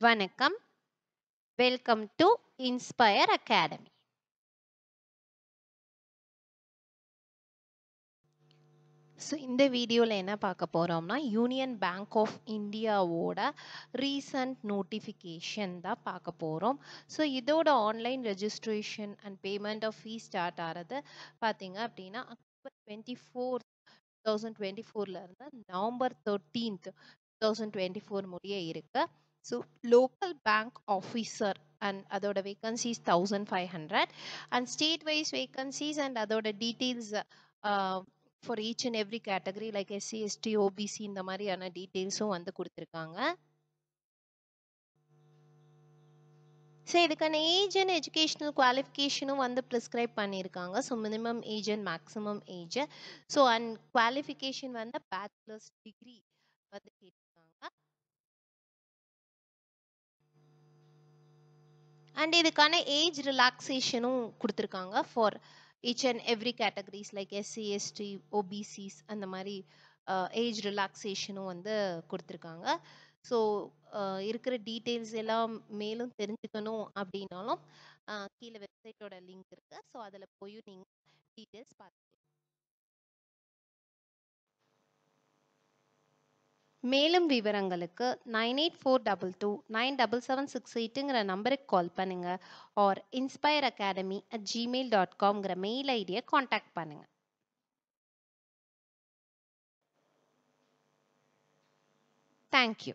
வணக்கம். Welcome to Inspire Academy so இந்த வீடியோவில் என்ன பார்க்க போகிறோம்னா யூனியன் பேங்க் ஆஃப் இந்தியாவோட ரீசன்ட் நோட்டிஃபிகேஷன் தான் பார்க்க போகிறோம் ஸோ இதோட online registration and payment of fees start ஆகிறது பார்த்தீங்க அப்படின்னா October twenty four thousand twenty ஃபோர்லேருந்து November thirteenth thousand twenty four முடிய இருக்குது so local bank officer and அதோட vacancies thousand five hundred and state wise vacancies and அதோட details for each and every category like SC ST OBC இந்த மாதிரியான டீட்டெயில்ஸும் வந்து கொடுத்துருக்காங்க. So இதுக்கான ஏஜ் அண்ட் எஜுகேஷனல் குவாலிஃபிகேஷனும் வந்து ப்ரிஸ்கிரைப் பண்ணியிருக்காங்க. So minimum age and maximum age so and qualification வந்து பேச்சுலர்ஸ் டிகிரி வந்து கேட்டிருக்காங்க அண்ட் இதுக்கான ஏஜ் ரிலாக்ஸேஷனும் கொடுத்துருக்காங்க for each and every categories like SC ST OBCs அந்த மாதிரி uh, ஏஜ் ரிலாக்ஸேஷனும் வந்து கொடுத்துருக்காங்க. ஸோ uh, இருக்கிற டீட்டெயில்ஸ் எல்லாம் மேலும் தெரிஞ்சுக்கணும் அப்படின்னாலும் uh, கீழே வெப்சைட்டோட லிங்க் இருக்குது ஸோ அதில் போய் நீங்கள் டீட்டெயில்ஸ் பார்த்துக்கலாம். மேலும் விவரங்களுக்கு nine eight four double two nine double seven six எயிட்டுங்கிற நம்பருக்கு கால் பண்ணுங்க. Or Inspire Academy at Gmail dot காம்ங்கிற mail ஐடியை காண்டாக்ட் பண்ணுங்க. Thank you